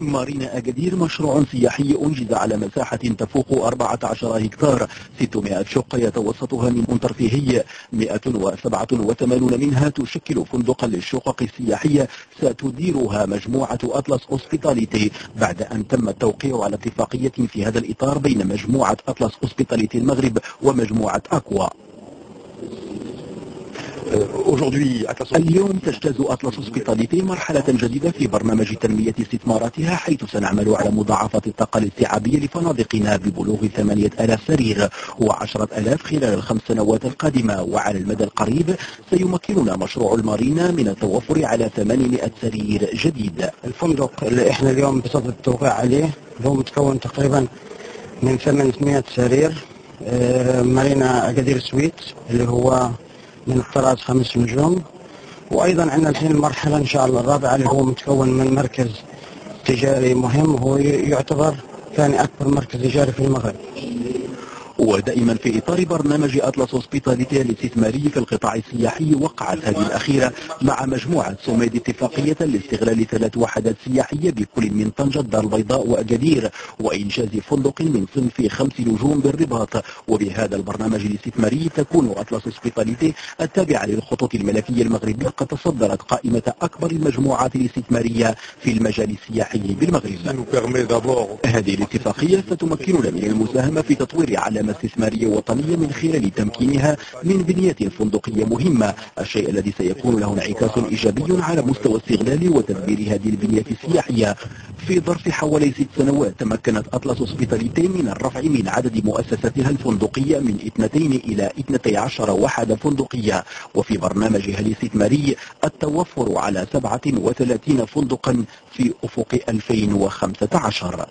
مارينا أكادير مشروع سياحي أنجز على مساحة تفوق 14 هكتار. 600 شقة يتوسطها من ترفيهي 187 منها تشكل فندقا للشقق السياحية. ستديرها مجموعة Atlas Hospitality بعد أن تم التوقيع على اتفاقية في هذا الإطار بين مجموعة Atlas Hospitality المغرب ومجموعة أكوا. اليوم تجتاز Atlas Hospitality مرحلة جديدة في برنامج تنمية استثماراتها حيث سنعمل على مضاعفة الطاقة الاستيعابية لفنادقنا ببلوغ ثمانية ألاف سرير وعشرة ألاف خلال الخمس سنوات القادمة. وعلى المدى القريب سيمكننا مشروع المارينا من التوفر على 800 سرير جديد. الفندق اللي إحنا اليوم بصدد التوقيع عليه هو متكون تقريبا من 800 سرير آه، Marina Agadir Suites اللي هو من الطراز خمس نجوم. وأيضا عندنا الحين المرحله إن شاء الله الرابعة اللي هو متكون من مركز تجاري مهم هو يعتبر ثاني أكبر مركز تجاري في المغرب. ودائما في إطار برنامج Atlas Hospitality الاستثماري في القطاع السياحي وقعت هذه الأخيرة مع مجموعة سوميد اتفاقية لاستغلال ثلاث وحدات سياحية بكل من طنجة دار البيضاء وأكادير وإنجاز فندق من صنف خمس نجوم بالرباط. وبهذا البرنامج الاستثماري تكون Atlas Hospitality التابعة للخطوط الملكية المغربية قد تصدرت قائمة أكبر المجموعات الاستثمارية في المجال السياحي بالمغرب. هذه الاتفاقية ستمكننا من المساهمة في تطوير علامة استثمارية وطنية من خلال تمكينها من بنية فندقية مهمة. الشيء الذي سيكون له انعكاس إيجابي على مستوى استغلال وتدبير هذه البنية السياحية. في ظرف حوالي ست سنوات تمكنت أطلس هوسبيتاليتي من الرفع من عدد مؤسساتها الفندقية من 2 إلى 12 وحدة فندقية. وفي برنامجها الاستثماري التوفر على 37 فندقا في أفق 2015